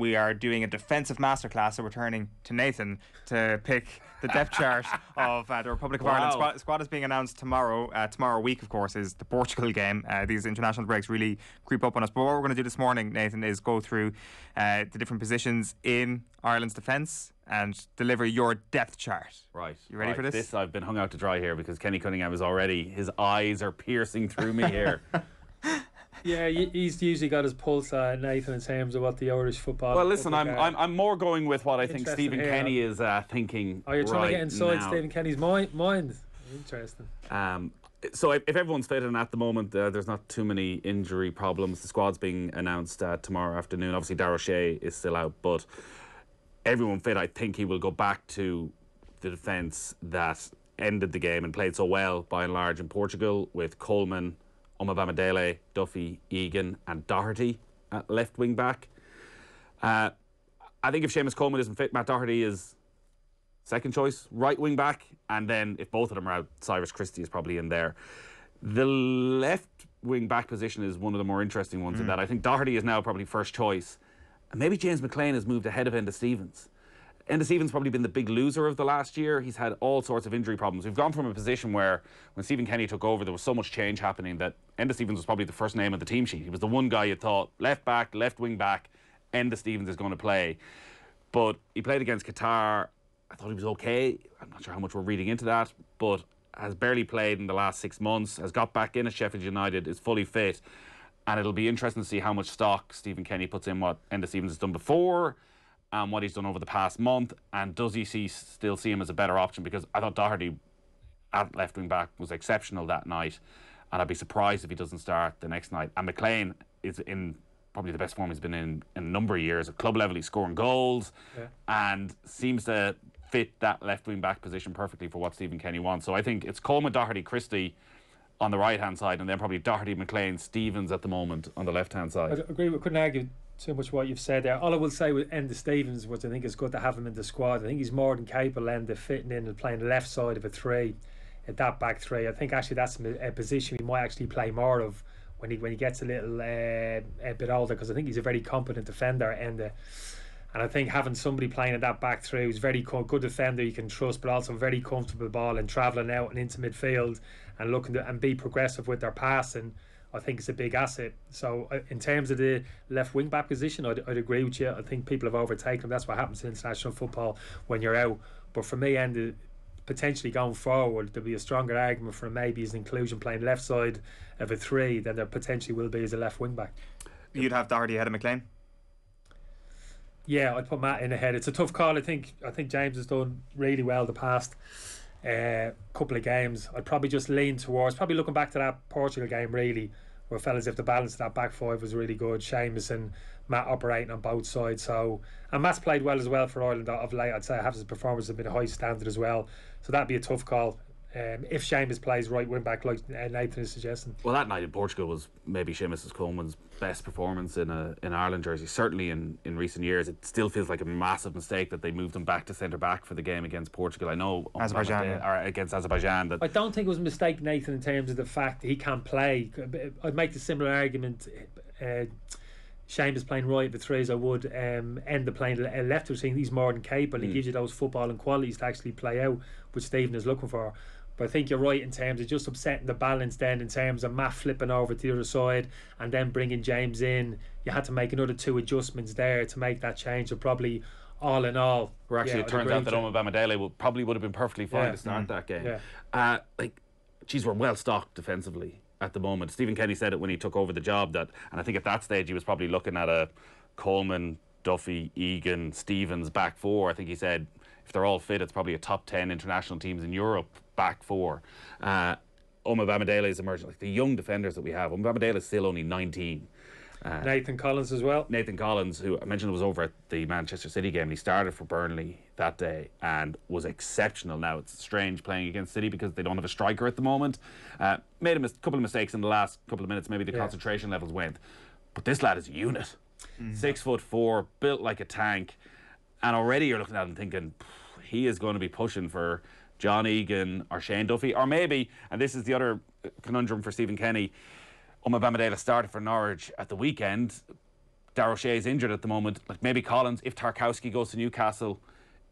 we are doing a defensive masterclass. So we're turning to Nathan to pick the depth chart of uh, the Republic of Wow. Ireland squad. Squad is being announced tomorrow. Uh, tomorrow week, of course, is the Portugal game. Uh, these international breaks really creep up on us. But what we're going to do this morning, Nathan, is go through uh, the different positions in Ireland's defence and deliver your depth chart. Right. You ready right. for this? This I've been hung out to dry here because Kenny Cunningham is already his eyes are piercing through me here. Yeah, he's usually got his pulse on Nathan in terms of what the Irish football. well, listen, I'm, I'm. I'm more going with what I think Stephen. Kenny is uh, thinking. Oh, you're trying right to get inside now. Stephen Kenny's mind. mind. Interesting. Um, so if, everyone's fit and at the moment uh, there's not too many injury problems, the squad's being announced uh, tomorrow afternoon. Obviously, Dara O'Shea is still out, but everyone fit. I think he will go back to the defence that ended the game and played so well by and large in Portugal with Coleman, Omobamidele, Duffy, Egan, and Doherty at left wing back. Uh, I think if Seamus Coleman isn't fit, Matt Doherty is second choice, right wing back, and then if both of them are out, Cyrus Christie is probably in there. The left wing back position is one of the more interesting ones in that I think Doherty is now probably first choice, and maybe James McClean has moved ahead of Enda Stevens. Enda Stevens probably been the big loser of the last year. He's had all sorts of injury problems. We've gone from a position where when Stephen Kenny took over, there was so much change happening that Enda Stevens was probably the first name on the team sheet. He was the one guy you thought left back, left wing back, Enda Stevens is going to play. But he played against Qatar. I thought he was okay. I'm not sure how much we're reading into that, but has barely played in the last six months, has got back in at Sheffield United, is fully fit. And it'll be interesting to see how much stock Stephen Kenny puts in what Enda Stevens has done before and what he's done over the past month. And does he see still see him as a better option? Because I thought Doherty at left wing back was exceptional that night. And I'd be surprised if he doesn't start the next night. And McClean is in probably the best form he's been in in a number of years. At club level, he's scoring goals and seems to fit that left wing back position perfectly for what Stephen Kenny wants. So I think it's Coleman, Doherty, Christie on the right hand side, and then probably Doherty, McClean, Stevens at the moment on the left hand side. I agree. We couldn't argue too much what you've said there. All I will say with Enda Stevens, which I think is good to have him in the squad. I think he's more than capable Enda fitting in and playing the left side of a three, at that back three. I think actually that's a position he might actually play more of when he when he gets a little uh, a bit older because I think he's a very competent defender Enda. And I think having somebody playing at that back three who's very co- good defender you can trust, but also very comfortable ball and travelling out and into midfield and looking to and be progressive with their passing, I think it's a big asset. So uh, in terms of the left wing back position, I'd, I'd agree with you. I think people have overtaken him. That's what happens in international football when you're out. But for me, and the- potentially going forward, there'll be a stronger argument for maybe his inclusion playing left side of a three than there potentially will be as a left wing back. You'd have Doherty ahead of McClean. Yeah, I'd put Matt in ahead. It's a tough call. I think I think James has done really well the past uh, couple of games. I'd probably just lean towards probably looking back to that Portugal game really, where fellas if the balance of that back five was really good. Seamus and Matt operating on both sides. So and Matt's played well as well for Ireland of late. I'd say have his performance has been a high standard as well. So that'd be a tough call. Um, if Seamus plays right wing back like uh, Nathan is suggesting. Well, that night in Portugal was maybe Seamus Coleman's best performance in a in Ireland jersey. Certainly in, in recent years, it still feels like a massive mistake that they moved him back to centre back for the game against Portugal. I know Azerbaijan, or against Azerbaijan that I don't think it was a mistake, Nathan, in terms of the fact that he can't play. I'd make the similar argument. Uh, Seamus playing right of the three as I would um, Enda playing left of the team. He's more than capable. He gives you those footballing qualities to actually play out, which Stephen is looking for. But I think you're right in terms of just upsetting the balance then in terms of Matt flipping over to the other side and then bringing James in. You had to make another two adjustments there to make that change. So probably all in all, Where actually yeah, it I'd turns out that you. Oma Bamadele would probably would have been perfectly fine Yeah. to start that game. Yeah. Uh, like, geez, we're well stocked defensively at the moment. Stephen Kenny said it when he took over the job that, and I think at that stage he was probably looking at a Coleman, Duffy, Egan, Stevens back four. I think he said if they're all fit, it's probably a top ten international teams in Europe back four. Uh, Omobamidele is emerging like the young defenders that we have. Omobamidele is still only 19. Nathan Collins as well. Nathan Collins, who I mentioned was over at the Manchester City game, and he started for Burnley that day and was exceptional. Now it's strange playing against City because they don't have a striker at the moment. Uh, made a mis- couple of mistakes in the last couple of minutes. Maybe the Yeah. concentration levels went, but this lad is a unit. Six foot four, built like a tank, and already you're looking at him thinking he is going to be pushing for John Egan or Shane Duffy, or maybe, and this is the other uh, conundrum for Stephen Kenny. Omobamidele started for Norwich at the weekend. O'Shea is injured at the moment. Like maybe Collins, if Tarkowski goes to Newcastle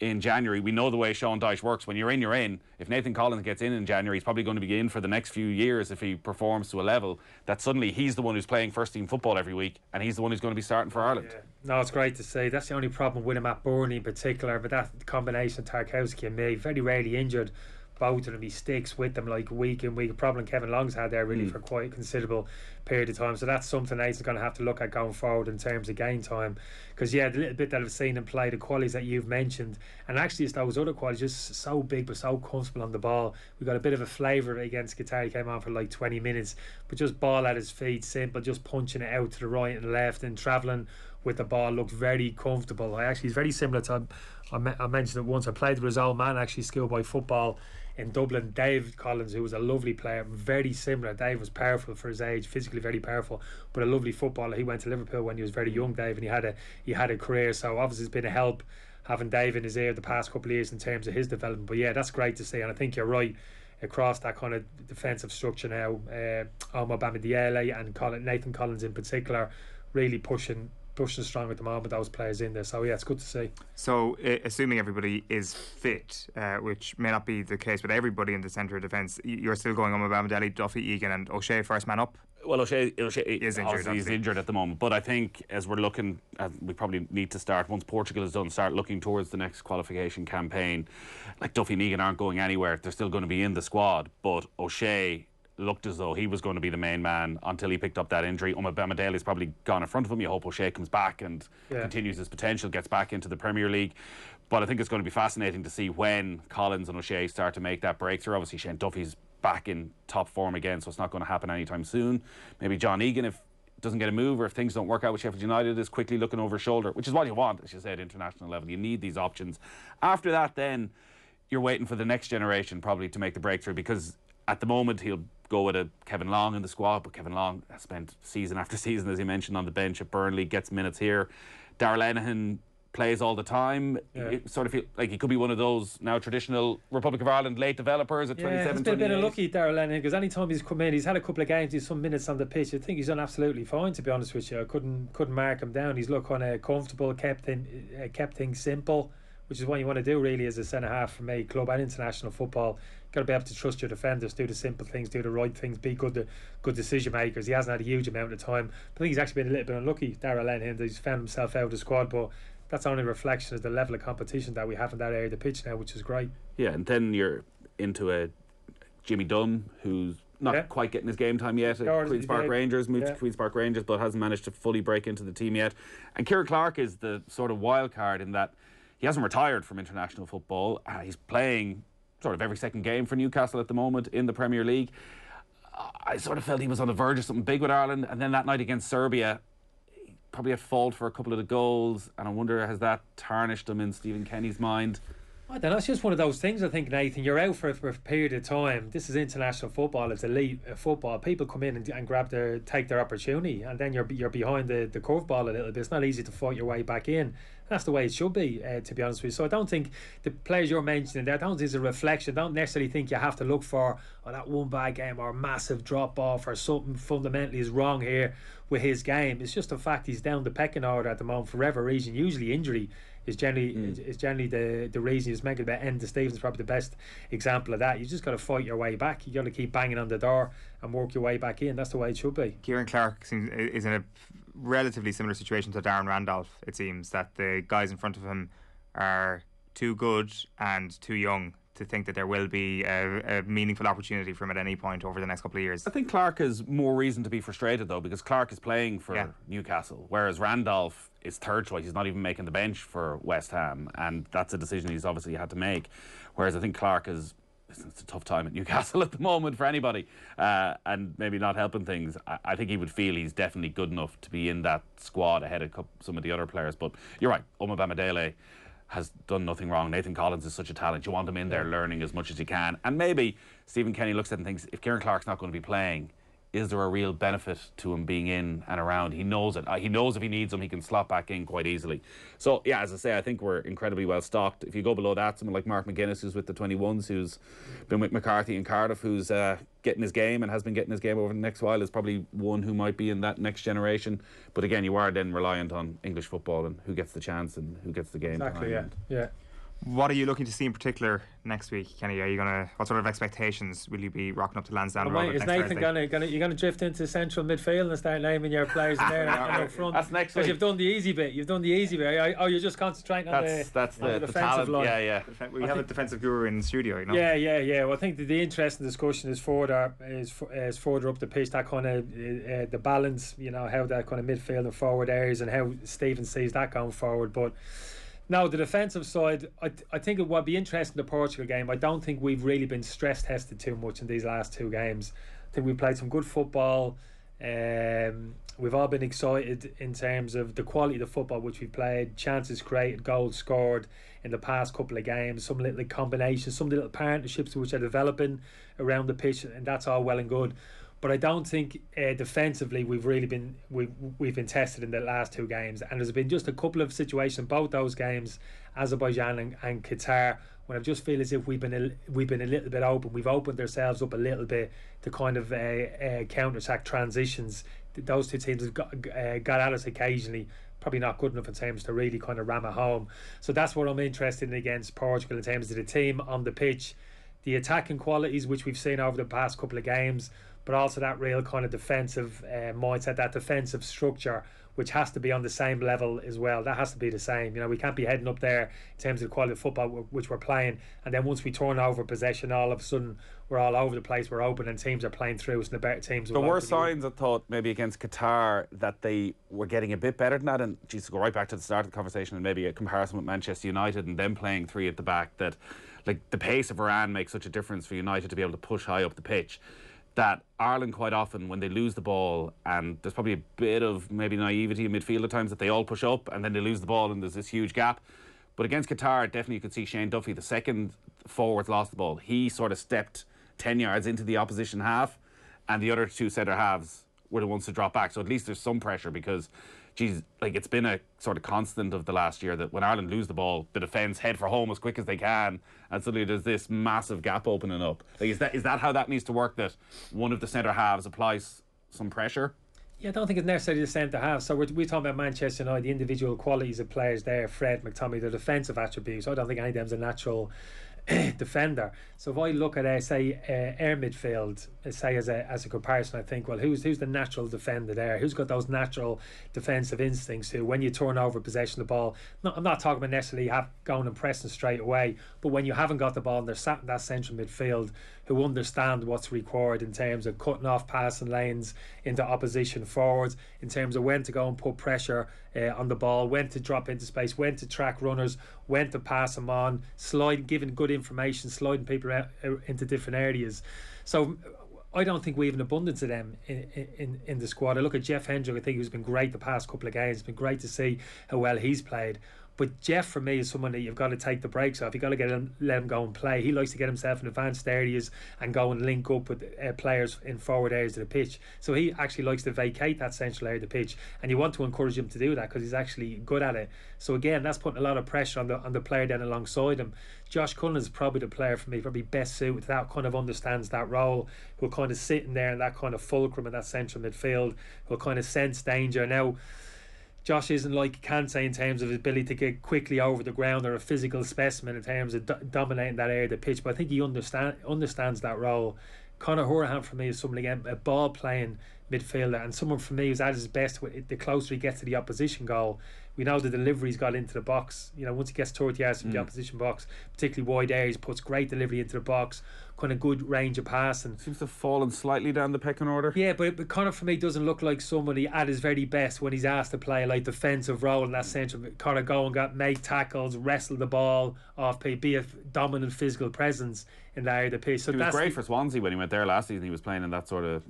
in January, we know the way Sean Dyche works. When you're in, you're in. If Nathan Collins gets in in January, he's probably going to be in for the next few years if he performs to a level that suddenly he's the one who's playing first team football every week and he's the one who's going to be starting for Ireland. Yeah. No, it's great to see. That's the only problem with him at Burnley in particular. But that combination of Tarkowski and Mee, very rarely injured both of them. He sticks with them like week in week. A problem Kevin Long's had there really mm. for quite a considerable period of time. So that's something Nathan's going to have to look at going forward in terms of game time. Because yeah, the little bit that I've seen him play, the qualities that you've mentioned, and actually it's those other qualities, just so big but so comfortable on the ball. We got a bit of a flavour against Qatar. He came on for like 20 minutes, but just ball at his feet, simple, just punching it out to the right and left and travelling with the ball looked very comfortable. I actually, he's very similar to, I, I mentioned it once, I played with his old man actually schoolboy football in Dublin, Dave Collins, who was a lovely player, very similar. Dave was powerful for his age, physically very powerful, but a lovely footballer. He went to Liverpool when he was very young, Dave, and he had a he had a career. So obviously, it's been a help having Dave in his ear the past couple of years in terms of his development. But yeah, that's great to see, and I think you're right across that kind of defensive structure now. Uh, Omobamidele and Colin, Nathan Collins in particular, really pushing pushing strong at the moment. Those players in there, so yeah, it's good to see. So, uh, assuming everybody is fit, uh, which may not be the case with everybody in the centre of defence, you're still going on with Bamidele, Duffy, Egan, and O'Shea first man up. Well, O'Shea, O'Shea is injured. He's injured at the moment, but I think as we're looking, uh, we probably need to start once Portugal is done, start looking towards the next qualification campaign. Like Duffy and Egan aren't going anywhere; they're still going to be in the squad. But O'Shea looked as though he was going to be the main man until he picked up that injury. Omobamidele has probably gone in front of him. You hope O'Shea comes back and yeah. continues his potential, gets back into the Premier League. But I think it's going to be fascinating to see when Collins and O'Shea start to make that breakthrough. Obviously, Shane Duffy's back in top form again, so it's not going to happen anytime soon. Maybe John Egan, if doesn't get a move or if things don't work out with Sheffield United, is quickly looking over his shoulder, which is what you want, as you said, international level. You need these options. After that, then you're waiting for the next generation probably to make the breakthrough because at the moment he'll go with a Kevin Long in the squad, but Kevin Long has spent season after season, as he mentioned, on the bench at Burnley, gets minutes here. Darragh Lenihan plays all the time. Yeah. sort of feel like he could be one of those now traditional Republic of Ireland late developers at yeah, 27, he's been a bit unlucky, Darragh Lenihan, because any time he's come in, he's had a couple of games, he's some minutes on the pitch. I think he's done absolutely fine, to be honest with you. I couldn't couldn't mark him down. He's looked kind of comfortable, kept thing, uh, kept things simple, which is what you want to do really as a centre half for a club and international football got to be able to trust your defenders, do the simple things, do the right things, be good good decision makers. He hasn't had a huge amount of time. I think he's actually been a little bit unlucky. Darragh Lenihan, he's found himself out of the squad, but that's only a reflection of the level of competition that we have in that area of the pitch now, which is great. Yeah, and then you're into a Jimmy Dunne, who's not yeah. quite getting his game time yet at Queen's Park yeah. Rangers, moved yeah. to Queen's Park Rangers, but hasn't managed to fully break into the team yet. And Ciaran Clark is the sort of wild card in that he hasn't retired from international football. Uh, he's playing sort of every second game for Newcastle at the moment in the Premier League. I sort of felt he was on the verge of something big with Ireland, and then that night against Serbia, probably at fault for a couple of the goals, and I wonder has that tarnished him in Stephen Kenny's mind? I don't know. It's just one of those things. I think Nathan, you're out for, for a period of time. This is international football. It's elite uh, football. People come in and, and grab their take their opportunity, and then you're you're behind the the curveball a little bit. It's not easy to fight your way back in. That's the way it should be, uh, to be honest with you. So I don't think the players you're mentioning there, I don't think it's a reflection. I don't necessarily think you have to look for oh, that one bad game or massive drop off or something fundamentally is wrong here with his game. It's just the fact he's down the pecking order at the moment for whatever reason, usually injury is generally mm. is generally the the reason he's making about Enda Stevens probably the best example of that. You just got to fight your way back. You got to keep banging on the door and work your way back in. That's the way it should be. Ciaran Clark seems is in a relatively similar situation to Darren Randolph. It seems that the guys in front of him are too good and too young to think that there will be a, a, meaningful opportunity for him at any point over the next couple of years. I think Clark has more reason to be frustrated though because Clark is playing for yeah. Newcastle, whereas Randolph is third choice. He's not even making the bench for West Ham, and that's a decision he's obviously had to make. Whereas I think Clark is. It's a tough time at Newcastle at the moment for anybody, uh, and maybe not helping things. I, I, think he would feel he's definitely good enough to be in that squad ahead of some of the other players. But you're right, Omobamidele has done nothing wrong. Nathan Collins is such a talent. You want him in there learning as much as you can. And maybe Stephen Kenny looks at it and thinks if Ciaran Clark's not going to be playing, is there a real benefit to him being in and around? He knows it. Uh, he knows if he needs him, he can slot back in quite easily. So, yeah, as I say, I think we're incredibly well stocked. If you go below that, someone like Mark McGuinness, who's with the 21s, who's been with McCarthy in Cardiff, who's uh, getting his game and has been getting his game over the next while, is probably one who might be in that next generation. But again, you are then reliant on English football and who gets the chance and who gets the game. Exactly, yeah. Yeah. What are you looking to see in particular next week, Kenny? Are you gonna? What sort of expectations will you be rocking up to Lansdowne Well, Road is Nathan Thursday? gonna, gonna you're gonna drift into central midfield and start naming your players in there and up front? That's next Because week. you've done the easy bit. You've done the easy bit. Oh, oh, you're just concentrating on That's the that's on the, the the, defensive talent. line. Yeah, yeah. We I have a defensive guru in the studio, you know. Yeah, yeah, yeah. Well, I think the, the interesting discussion is further is fu- is further up the pitch. That kind of uh, the balance, you know, how that kind of midfield and forward areas, and how Stephen sees that going forward. But now the defensive side, I I think it would be interesting. The Portugal game, I don't think we've really been stress tested too much in these last two games. I think we played some good football. Um, we've all been excited in terms of the quality of the football which we played, chances created, goals scored in the past couple of games, some little combinations, some little partnerships which are developing around the pitch, and that's all well and good. But I don't think uh, defensively we've really been we've we've been tested in the last two games, and there's been just a couple of situations both those games, Azerbaijan and, and Qatar, when I just feel as if we've been a, we've been a little bit open, we've opened ourselves up a little bit to kind of uh, uh, counter attack transitions. Those two teams have got uh, got at us occasionally. Probably not good enough in terms to really kind of ram it home. So that's what I'm interested in against Portugal in terms of the team on the pitch, the attacking qualities which we've seen over the past couple of games, but also that real kind of defensive uh, mindset, that defensive structure, which has to be on the same level as well. That has to be the same. You know, we can't be heading up there in terms of the quality of football which we're playing, and then once we turn over possession, all of a sudden we're all over the place. We're open, and teams are playing through us, and the better teams. There were signs, I thought, maybe against Qatar that they were getting a bit better than that. And geez, to go right back to the start of the conversation and maybe a comparison with Manchester United and them playing three at the back, that like the pace of Varane makes such a difference for United to be able to push high up the pitch. That Ireland quite often, when they lose the ball, and there's probably a bit of maybe naivety in midfield at times that they all push up and then they lose the ball and there's this huge gap. But against Qatar, definitely you could see Shane Duffy, the second forwards lost the ball. He sort of stepped 10 yards into the opposition half, and the other two centre halves were the ones to drop back. So at least there's some pressure because, geez, like it's been a sort of constant of the last year that when Ireland lose the ball, the defence head for home as quick as they can, and suddenly there's this massive gap opening up. Like, is that is that how that needs to work? That one of the centre halves applies some pressure? Yeah, I don't think it's necessarily the to have. So we're, we're talking about Manchester United, the individual qualities of players there, Fred, McTominay, the defensive attributes. I don't think any of them's a natural defender. So if I look at, uh, say, uh, air midfield, uh, say as a as a comparison, I think, well, who's who's the natural defender there? Who's got those natural defensive instincts who, when you turn over possession of the ball, not, I'm not talking about necessarily have going and pressing straight away, but when you haven't got the ball and they're sat in that central midfield, who understand what's required in terms of cutting off passing lanes into opposition forwards, in terms of when to go and put pressure uh, on the ball, when to drop into space, when to track runners, when to pass them on, sliding, giving good information, sliding people out, uh, into different areas. So I don't think we have an abundance of them in, in in the squad. I look at Jeff Hendrick. I think he's been great the past couple of games. It's been great to see how well he's played. But Jeff, for me, is someone that you've got to take the brakes off. You've got to get him, let him go and play. He likes to get himself in advanced areas and go and link up with uh, players in forward areas of the pitch. So he actually likes to vacate that central area of the pitch, and you want to encourage him to do that because he's actually good at it. So again, that's putting a lot of pressure on the on the player then alongside him. Josh Cullen is probably the player for me, probably best suited that kind of understands that role, who'll kind of sit in there in that kind of fulcrum in that central midfield, who'll kind of sense danger. Now, Josh isn't like Kante in terms of his ability to get quickly over the ground or a physical specimen in terms of do- dominating that area of the pitch, but I think he understand understands that role. Conor Hourihane for me is someone again a ball playing midfielder and someone for me who's at his best with the closer he gets to the opposition goal. We know the delivery's got into the box. You know, once he gets 30 yards from the hmm. opposition box, particularly wide areas, puts great delivery into the box, kind of good range of passing. Seems to have fallen slightly down the pecking order. Yeah, but, but Conor for me doesn't look like somebody at his very best when he's asked to play like defensive role in that central. Kind of go and got make tackles, wrestle the ball off, be a dominant physical presence in that area of the pitch. So He was great the- for Swansea when he went there last season. He was playing in that sort of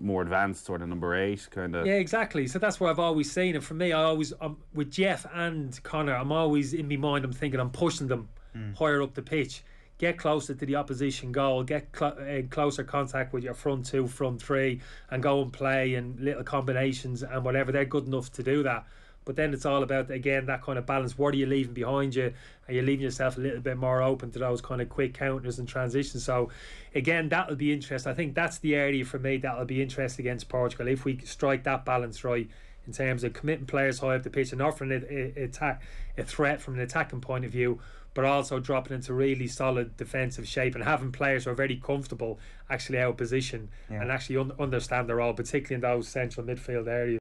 more advanced sort of number eight kind of. Yeah, exactly. So that's what I've always seen. And for me, I always um, with Jeff and Conor, I'm always in my mind. I'm thinking I'm pushing them higher up the pitch. get closer to the opposition goal, get cl- in closer contact with your front two, front three, and go and play in little combinations and whatever. They're good enough to do that. But then it's all about again that kind of balance. What are you leaving behind you? Are you leaving yourself a little bit more open to those kind of quick counters and transitions? So again, that'll be interesting. I think that's the area for me that'll be interesting against Portugal if we strike that balance right in terms of committing players high up the pitch and offering a, a, attack a threat from an attacking point of view, but also dropping into really solid defensive shape and having players who are very comfortable actually out of position Yeah. and actually un- understand their role, particularly in those central midfield areas.